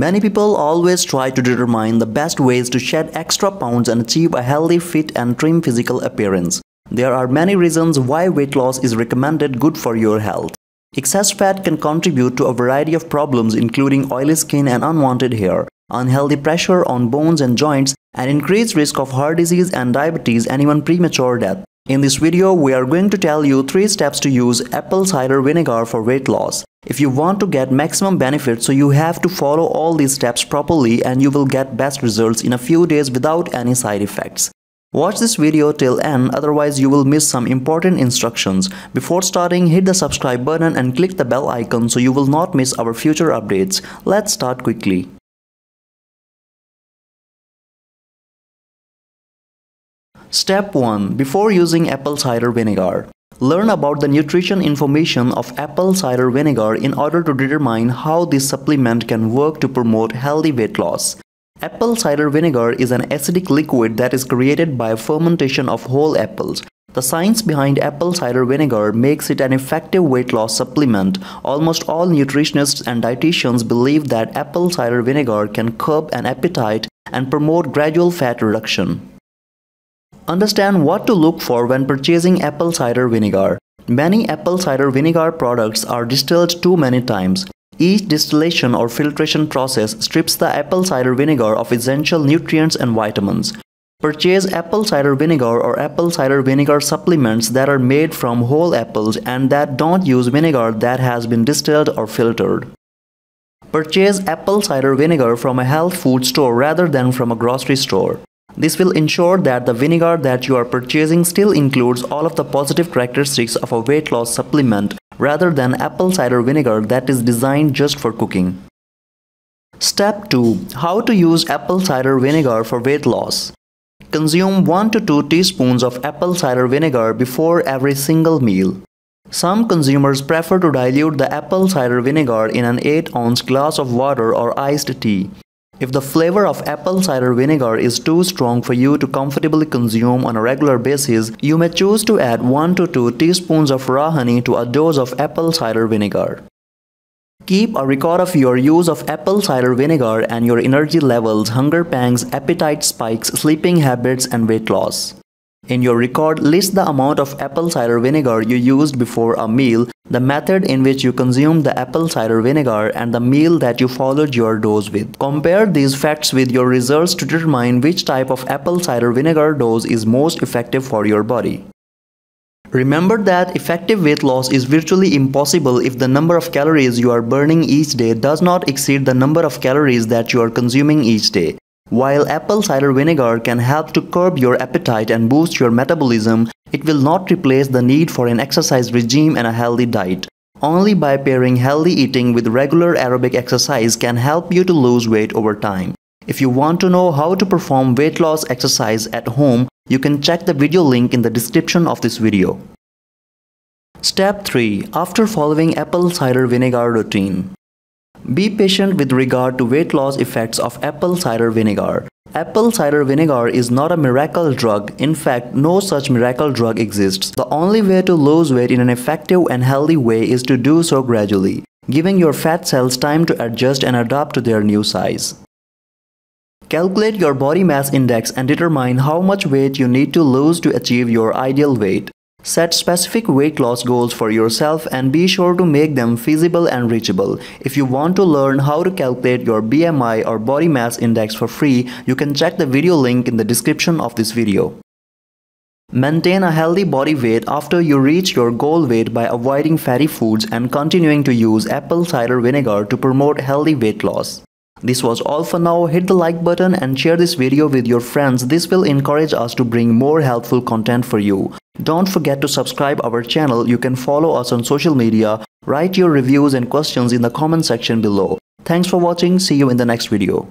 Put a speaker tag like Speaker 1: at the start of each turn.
Speaker 1: Many people always try to determine the best ways to shed extra pounds and achieve a healthy, fit and trim physical appearance. There are many reasons why weight loss is recommended good for your health. Excess fat can contribute to a variety of problems including oily skin and unwanted hair, unhealthy pressure on bones and joints, and increased risk of heart disease and diabetes and even premature death. In this video, we are going to tell you 3 steps to use apple cider vinegar for weight loss. If you want to get maximum benefit so you have to follow all these steps properly and you will get best results in a few days without any side effects. Watch this video till end otherwise you will miss some important instructions. Before starting hit the subscribe button and click the bell icon so you will not miss our future updates. Let's start quickly. Step 1. Before using apple cider vinegar. Learn about the nutrition information of apple cider vinegar in order to determine how this supplement can work to promote healthy weight loss. Apple cider vinegar is an acidic liquid that is created by fermentation of whole apples. The science behind apple cider vinegar makes it an effective weight loss supplement. Almost all nutritionists and dietitians believe that apple cider vinegar can curb an appetite and promote gradual fat reduction. Understand what to look for when purchasing apple cider vinegar. Many apple cider vinegar products are distilled too many times. Each distillation or filtration process strips the apple cider vinegar of essential nutrients and vitamins. Purchase apple cider vinegar or apple cider vinegar supplements that are made from whole apples and that don't use vinegar that has been distilled or filtered. Purchase apple cider vinegar from a health food store rather than from a grocery store. This will ensure that the vinegar that you are purchasing still includes all of the positive characteristics of a weight loss supplement rather than apple cider vinegar that is designed just for cooking. Step 2. How to use apple cider vinegar for weight loss. Consume 1 to 2 teaspoons of apple cider vinegar before every single meal. Some consumers prefer to dilute the apple cider vinegar in an 8 ounce glass of water or iced tea. If the flavor of apple cider vinegar is too strong for you to comfortably consume on a regular basis, you may choose to add 1 to 2 teaspoons of raw honey to a dose of apple cider vinegar. Keep a record of your use of apple cider vinegar and your energy levels, hunger pangs, appetite spikes, sleeping habits, and weight loss. In your record, list the amount of apple cider vinegar you used before a meal, the method in which you consumed the apple cider vinegar, and the meal that you followed your dose with. Compare these facts with your results to determine which type of apple cider vinegar dose is most effective for your body. Remember that effective weight loss is virtually impossible if the number of calories you are burning each day does not exceed the number of calories that you are consuming each day. While apple cider vinegar can help to curb your appetite and boost your metabolism, it will not replace the need for an exercise regime and a healthy diet. Only by pairing healthy eating with regular aerobic exercise can help you to lose weight over time. If you want to know how to perform weight loss exercise at home, you can check the video link in the description of this video. Step 3. After following apple cider vinegar routine. Be patient with regard to weight loss effects of apple cider vinegar. Apple cider vinegar is not a miracle drug. In fact, no such miracle drug exists. The only way to lose weight in an effective and healthy way is to do so gradually, giving your fat cells time to adjust and adapt to their new size. Calculate your body mass index and determine how much weight you need to lose to achieve your ideal weight. Set specific weight loss goals for yourself and be sure to make them feasible and reachable. If you want to learn how to calculate your BMI or body mass index for free, you can check the video link in the description of this video. Maintain a healthy body weight after you reach your goal weight by avoiding fatty foods and continuing to use apple cider vinegar to promote healthy weight loss. This was all for now. Hit the like button and share this video with your friends. This will encourage us to bring more helpful content for you. Don't forget to subscribe our channel. You can follow us on social media. Write your reviews and questions in the comment section below. Thanks for watching. See you in the next video.